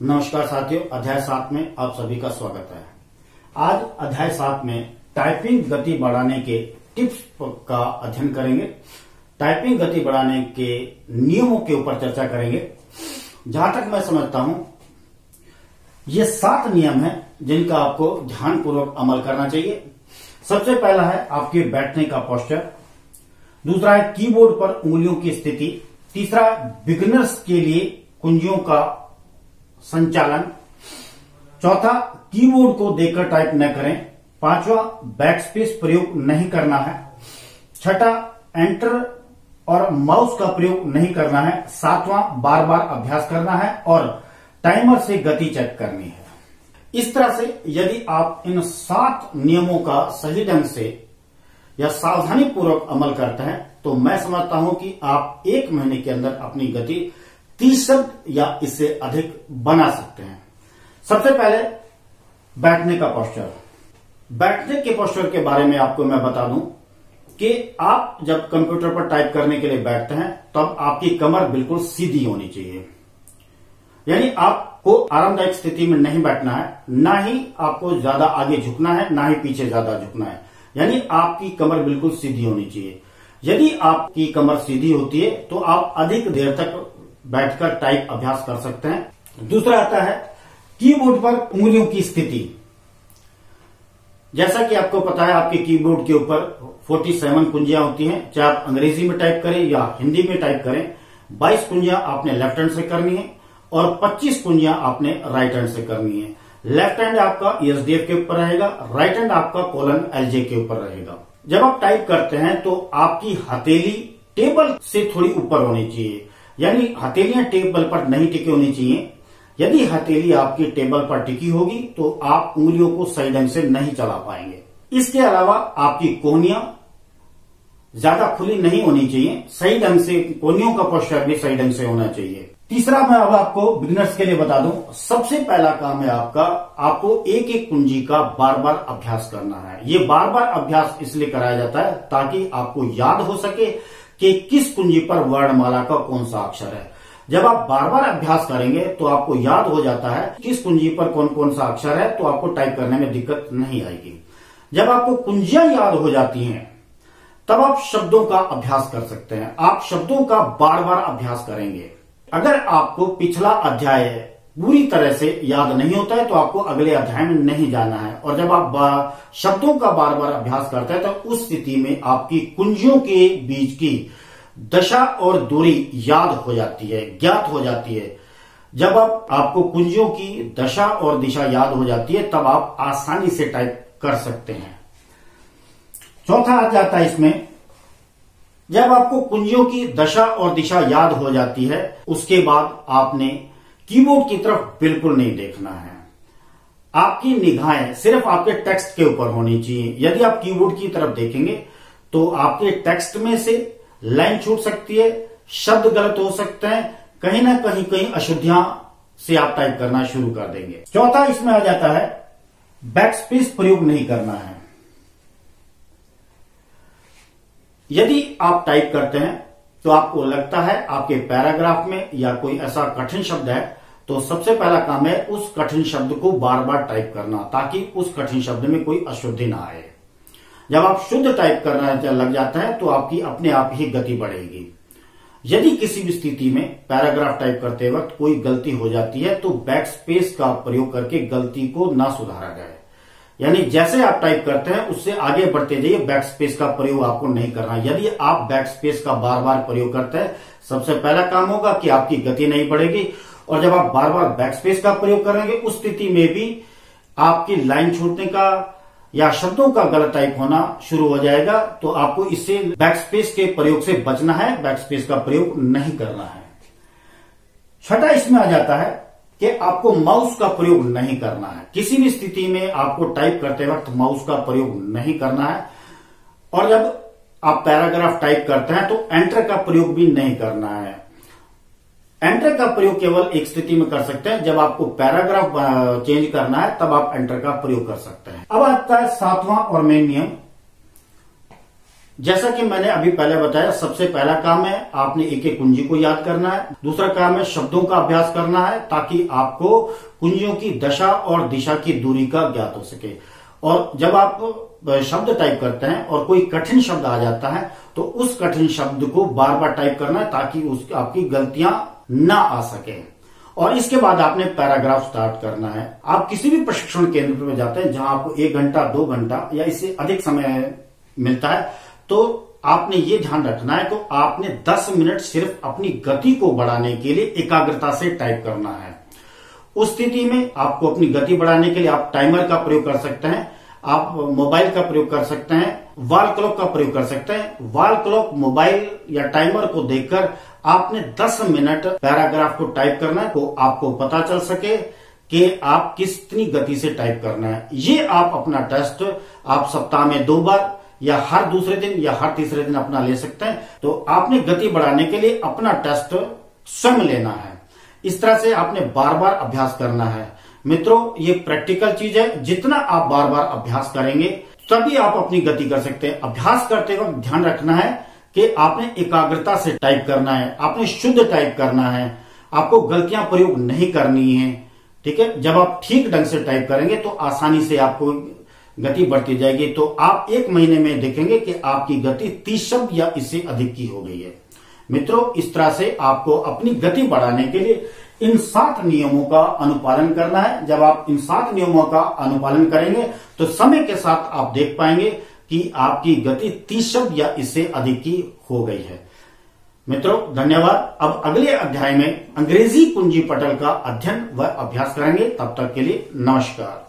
नमस्कार साथियों, अध्याय सात में आप सभी का स्वागत है। आज अध्याय सात में टाइपिंग गति बढ़ाने के टिप्स का अध्ययन करेंगे। टाइपिंग गति बढ़ाने के नियमों के ऊपर चर्चा करेंगे। जहाँ तक मैं समझता हूँ, ये सात नियम हैं जिनका आपको ध्यानपूर्वक अमल करना चाहिए। सबसे पहला है आपके बैठने का पोस्टर दूसरा है कीबोर्ड पर उंगलियों की स्थिति। तीसरा बिगनर्स के लिए कुंजियों का संचालन। चौथा कीबोर्ड को देखकर टाइप न करें। पांचवा बैकस्पेस प्रयोग नहीं करना है। छठा एंटर और माउस का प्रयोग नहीं करना है। सातवां बार बार अभ्यास करना है और टाइमर से गति चेक करनी है। इस तरह से यदि आप इन सात नियमों का सही ढंग से या सावधानी पूर्वक अमल करते हैं तो मैं समझता हूँ कि आप एक महीने के अंदर अपनी गति तीस शब्द या इससे अधिक बना सकते हैं। सबसे पहले बैठने का पोस्टर बैठने के पोस्टर के बारे में आपको मैं बता दूँ कि आप जब कंप्यूटर पर टाइप करने के लिए बैठते हैं, तब आपकी कमर बिल्कुल सीधी होनी चाहिए। यानी आपको आरामदायक स्थिति में नहीं बैठना है, ना ही आपको ज़्यादा आगे झुकना है, ना ही पीछे ज़्यादा झुकना है। यानी आपकी कमर बिल्कुल सीधी होनी चाहिए। यदि आपकी कमर सीधी होती है तो आप अधिक देर तक बैठकर टाइप अभ्यास कर सकते हैं। दूसरा आता है, कीबोर्ड पर उंगलियों की स्थिति। जैसा कि आपको पता है, आपके कीबोर्ड के ऊपर 47 कुंजियाँ होती हैं। चाहे आप अंग्रेज़ी में टाइप करें या हिंदी में टाइप करें 22 कुंजियाँ आपने लेफ़्ट हैंड से करनी है और 25 कुंजियाँ आपने राइट हैंड से करनी है। लेफ़्ट हैंड आपका ईएसडीएफ के ऊपर रहेगा, राइट हैंड आपका कोलन एलजे के ऊपर रहेगा। जब आप टाइप करते हैं तो आपकी हथेली टेबल से थोड़ी ऊपर होनी चाहिए। यानी हथेलियाँ टेबल पर नहीं टिकी होनी चाहिए। यदि हथेली आपकी टेबल पर टिकी होगी तो आप उंगलियों को सही ढंग से नहीं चला पाएँगे। इसके अलावा आपकी कोहनियाँ ज़्यादा खुली नहीं होनी चाहिए। सही ढंग से, कोहनियों का पोस्टर भी सही ढंग से होना चाहिए। तीसरा मैं अब आपको बिगनर्स के लिए बता दूँ। सबसे पहला काम है आपका, आपको एक एक कुंजी का बार बार अभ्यास करना है। ये बार बार अभ्यास इसलिए कराया जाता है ताकि आपको याद हो सके कि किस कुंजी पर वर्णमाला का कौन सा अक्षर है। जब आप बार बार अभ्यास करेंगे तो आपको याद हो जाता है किस कुंजी पर कौन कौन सा अक्षर है तो आपको टाइप करने में दिक्कत नहीं आएगी। जब आपको कुंजियाँ याद हो जाती हैं, तब आप शब्दों का अभ्यास कर सकते हैं। आप शब्दों का बार बार अभ्यास करेंगे। अगर आपको पिछला अध्याय पूरी तरह से याद नहीं होता है तो आपको अगले अध्याय में नहीं जाना है। और जब आप शब्दों का बार बार अभ्यास करते हैं तो उस स्थिति में आपकी कुंजियों के बीच की दशा और दूरी याद हो जाती है, ज्ञात हो जाती है। जब आप, आपको कुंजियों की दशा और दिशा याद हो जाती है, तब आप आसानी से टाइप कर सकते हैं। चौथा आ जाता है इसमें, जब आपको कुंजियों की दशा और दिशा याद हो जाती है, उसके बाद आपने कीबोर्ड की तरफ़ बिल्कुल नहीं देखना है। आपकी निगाहें सिर्फ़ आपके टेक्स्ट के ऊपर होनी चाहिए। यदि आप कीबोर्ड की तरफ़ देखेंगे तो आपके टेक्स्ट में से लाइन छूट सकती है, शब्द गलत हो सकते हैं, कहीं ना कहीं कहीं अशुद्धियाँ से आप टाइप करना शुरू कर देंगे। चौथा इसमें आ जाता है बैकस्पेस प्रयोग नहीं करना है। यदि आप टाइप करते हैं तो आपको लगता है आपके पैराग्राफ में या कोई ऐसा कठिन शब्द है तो सबसे पहला काम है उस कठिन शब्द को बार बार टाइप करना, ताकि उस कठिन शब्द में कोई अशुद्धि ना आए। जब आप शुद्ध टाइप करना लग जाता है तो आपकी अपने आप ही गति बढ़ेगी। यदि किसी भी स्थिति में पैराग्राफ टाइप करते वक्त कोई गलती हो जाती है तो बैक स्पेस का प्रयोग करके गलती को ना सुधारा जाए। यानी जैसे आप टाइप करते हैं, उससे आगे बढ़ते जाइए बैक स्पेस का प्रयोग आपको नहीं करना यदि आप बैक स्पेस का बार बार प्रयोग करते हैं, सबसे पहला काम होगा कि आपकी गति नहीं बढ़ेगी, और जब आप बार बार बैक स्पेस का प्रयोग करेंगे, उस स्थिति में भी आपकी लाइन छूटने का या शब्दों का गलत टाइप होना शुरू हो जाएगा तो आपको इससे बैक स्पेस के प्रयोग से बचना है बैक स्पेस का प्रयोग नहीं करना है। छठा इसमें आ जाता है कि आपको माउस का प्रयोग नहीं करना है। किसी भी स्थिति में आपको टाइप करते वक्त माउस का प्रयोग नहीं करना है। और जब आप पैराग्राफ टाइप करते हैं तो एंटर का प्रयोग भी नहीं करना है। एंटर का प्रयोग केवल एक स्थिति में कर सकते हैं। जब आपको पैराग्राफ चेंज करना है, तब आप एंटर का प्रयोग कर सकते हैं। अब आता है सातवां और मेन नियम। जैसा कि मैंने अभी पहले बताया, सबसे पहला काम है आपने एक एक कुंजी को याद करना है। दूसरा काम है शब्दों का अभ्यास करना है ताकि आपको कुंजियों की दशा और दिशा की दूरी का ज्ञात हो सके। और जब आप शब्द टाइप करते हैं और कोई कठिन शब्द आ जाता है तो उस कठिन शब्द को बार बार टाइप करना है ताकि उस, आपकी गलतियाँ ना आ सके। और इसके बाद आपने पैराग्राफ स्टार्ट करना है। आप किसी भी प्रशिक्षण केंद्र में जाते हैं जहाँ आपको एक घंटा, दो घंटा या इससे अधिक समय मिलता है तो आपने ये ध्यान रखना है तो आपने 10 मिनट सिर्फ़ अपनी गति को बढ़ाने के लिए एकाग्रता से टाइप करना है। उस स्थिति में आपको अपनी गति बढ़ाने के लिए आप टाइमर का प्रयोग कर सकते हैं, आप मोबाइल का प्रयोग कर सकते हैं, वाल क्लॉक का प्रयोग कर सकते हैं। वाल क्लॉक, मोबाइल या टाइमर को देखकर आपने 10 मिनट पैराग्राफ को टाइप करना है तो आपको पता चल सके कि आप कितनी गति से टाइप करना है। ये आप अपना टेस्ट आप सप्ताह में दो बार या हर दूसरे दिन या हर तीसरे दिन अपना ले सकते हैं। तो आपने गति बढ़ाने के लिए अपना टेस्ट स्वयं लेना है। इस तरह से आपने बार बार अभ्यास करना है। मित्रों, ये प्रैक्टिकल चीज़ है। जितना आप बार बार अभ्यास करेंगे, तभी आप अपनी गति कर सकते हैं। अभ्यास करते वक्त ध्यान रखना है कि आपने एकाग्रता से टाइप करना है। आपने शुद्ध टाइप करना है। आपको गलतियाँ प्रयोग नहीं करनी है। ठीक है? जब आप ठीक ढंग से टाइप करेंगे तो आसानी से आपको गति बढ़ती जाएगी तो आप एक महीने में देखेंगे कि आपकी गति तीस शब्द या इससे अधिक की हो गई है। मित्रों, इस तरह से आपको अपनी गति बढ़ाने के लिए इन सात नियमों का अनुपालन करना है। जब आप इन सात नियमों का अनुपालन करेंगे तो समय के साथ आप देख पाएँगे कि आपकी गति तीस शब्द या इससे अधिक की हो गई है। मित्रों, धन्यवाद। अब अगले अध्याय में अंग्रेज़ी कुंजी पटल का अध्ययन व अभ्यास करेंगे। तब तक के लिए नमस्कार।